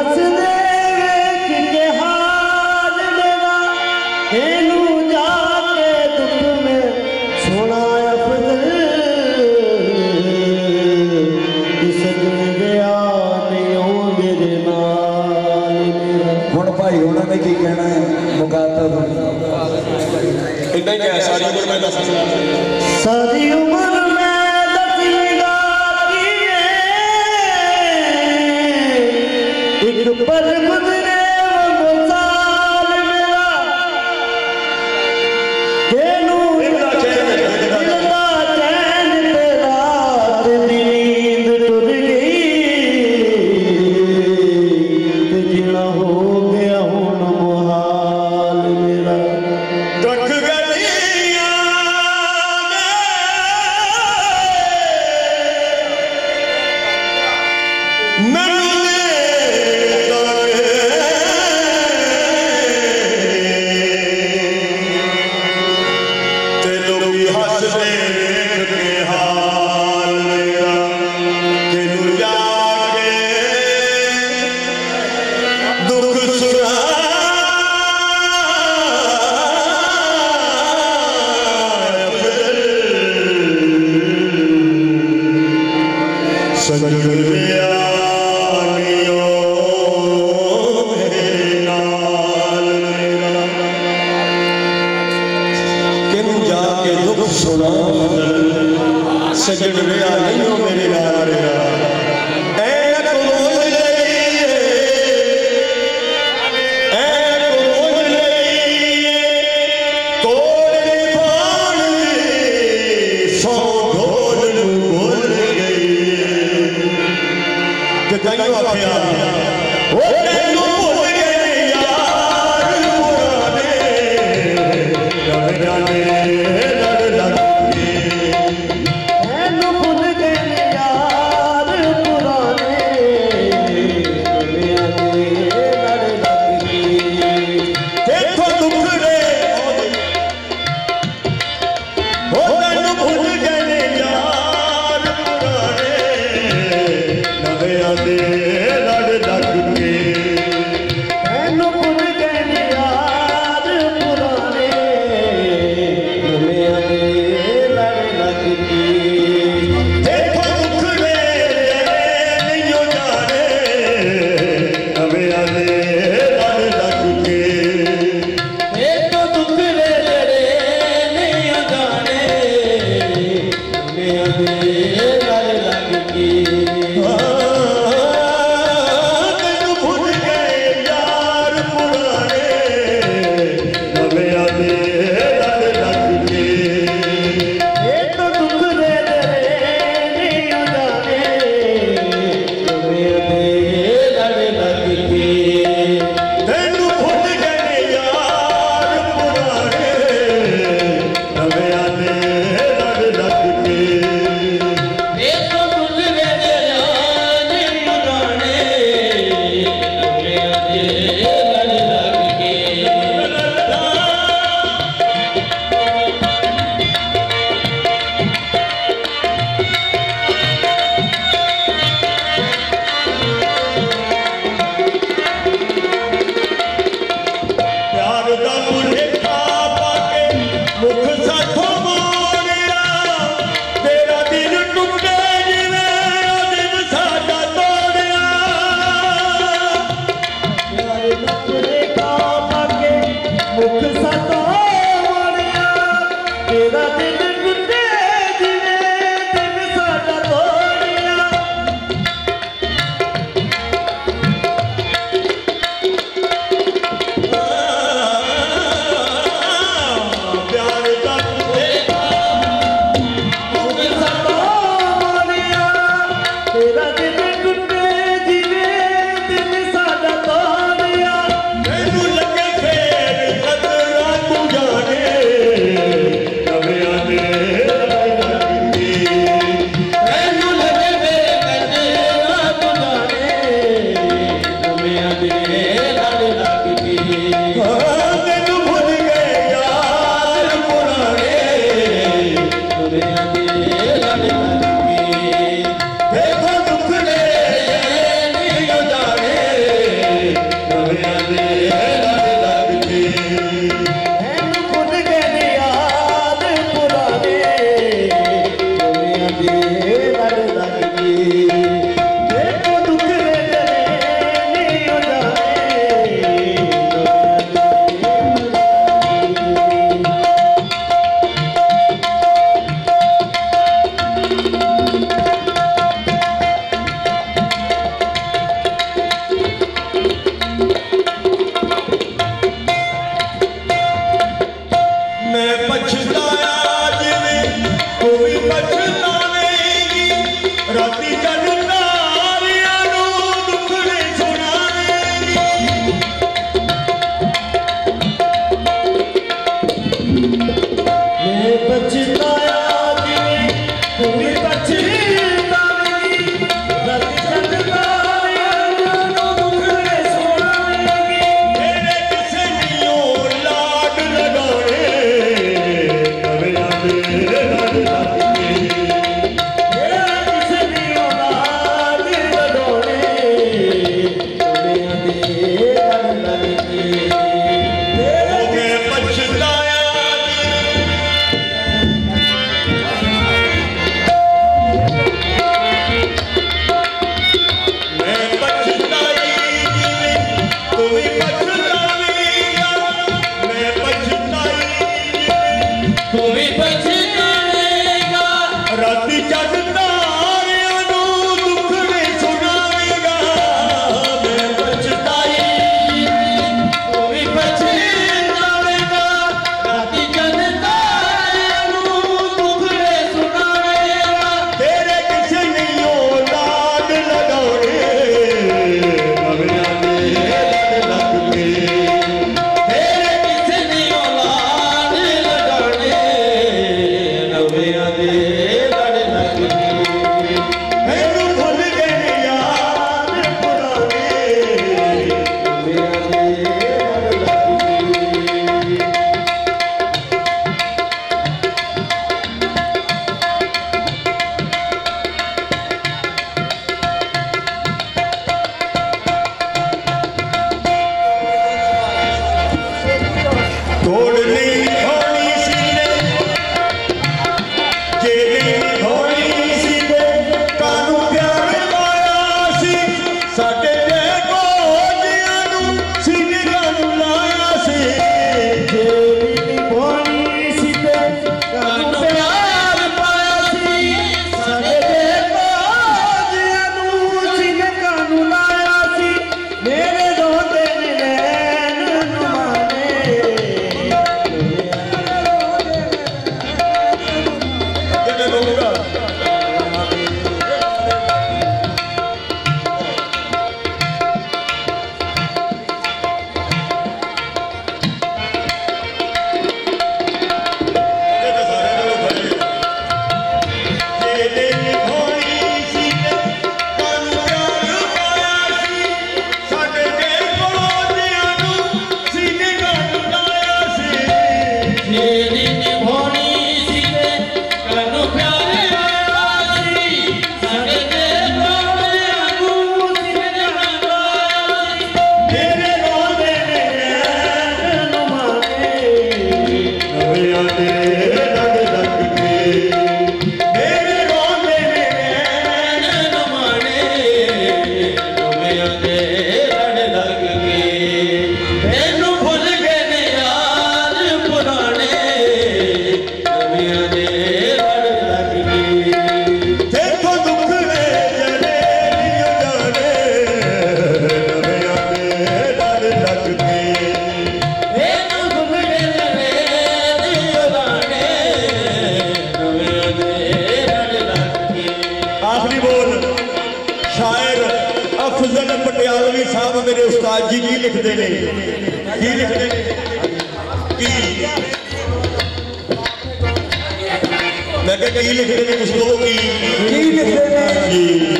i'm Godzilla. aqui. ele ele é tremendo, ele é tremendo, ele ele é tremendo, ele é tremendo,